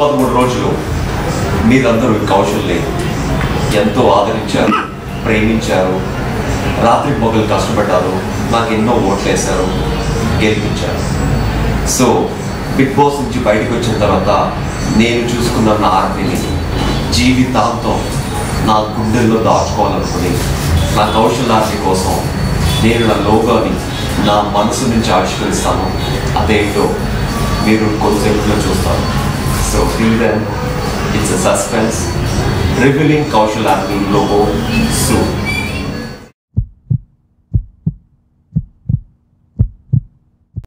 పదమూడు రోజులు మీరందరూ కౌశల్ని ఎంతో ఆదరించారు ప్రేమించారు రాత్రి పొగలు కష్టపడ్డారు నాకు ఎన్నో ఓట్లు వేశారు గెలిపించారు. సో బిగ్ బాస్ నుంచి బయటకు వచ్చిన తర్వాత నేను చూసుకున్న నా ఆర్మీని జీవితాంతం నా గుండెల్లో దాచుకోవాలనుకుని నా కౌశల్ కోసం నేను నా లోగాని నా మనసు నుంచి ఆవిష్కరిస్తాను. అదేంటో మీరు కొంతసేపులో reason, it's a suspense, revealing Kaushal Agni logo soon.